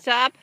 Stop.